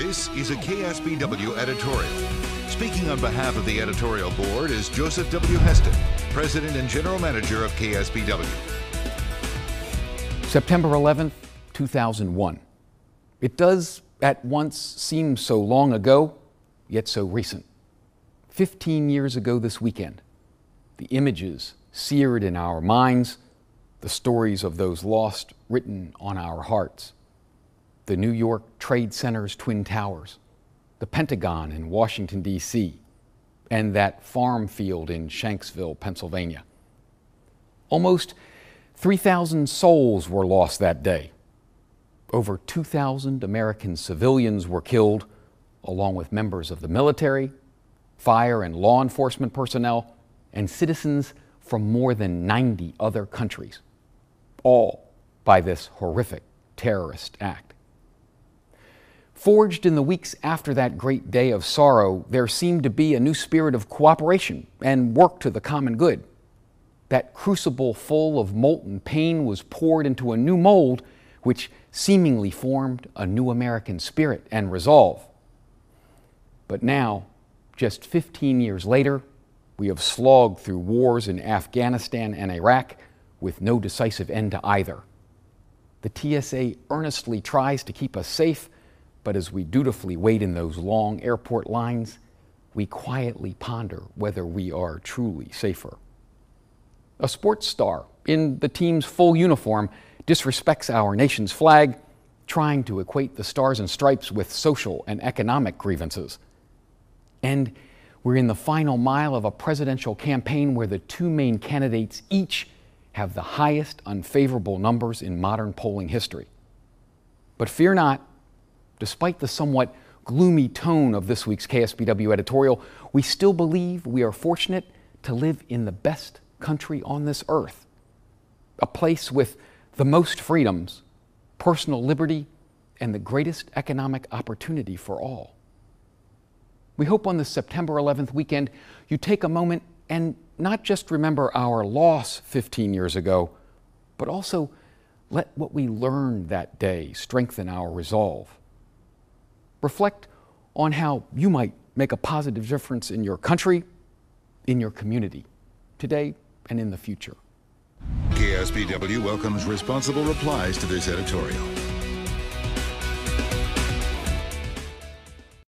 This is a KSBW editorial. Speaking on behalf of the editorial board is Joseph W. Heston, President and General Manager of KSBW. September 11th, 2001. It does at once seem so long ago, yet so recent. 15 years ago this weekend, the images seared in our minds, the stories of those lost written on our hearts the New York Trade Center's Twin Towers, the Pentagon in Washington, D.C., and that farm field in Shanksville, Pennsylvania. Almost 3,000 souls were lost that day. Over 2,000 American civilians were killed, along with members of the military, fire and law enforcement personnel, and citizens from more than 90 other countries, all by this horrific terrorist act. Forged in the weeks after that great day of sorrow, there seemed to be a new spirit of cooperation and work to the common good. That crucible full of molten pain was poured into a new mold, which seemingly formed a new American spirit and resolve. But now, just 15 years later, we have slogged through wars in Afghanistan and Iraq with no decisive end to either. The TSA earnestly tries to keep us safe but as we dutifully wait in those long airport lines, we quietly ponder whether we are truly safer. A sports star in the team's full uniform disrespects our nation's flag, trying to equate the stars and stripes with social and economic grievances. And we're in the final mile of a presidential campaign where the two main candidates each have the highest unfavorable numbers in modern polling history. But fear not, Despite the somewhat gloomy tone of this week's KSBW editorial, we still believe we are fortunate to live in the best country on this earth, a place with the most freedoms, personal liberty, and the greatest economic opportunity for all. We hope on this September 11th weekend you take a moment and not just remember our loss 15 years ago, but also let what we learned that day strengthen our resolve. Reflect on how you might make a positive difference in your country, in your community, today and in the future. KSBW welcomes responsible replies to this editorial.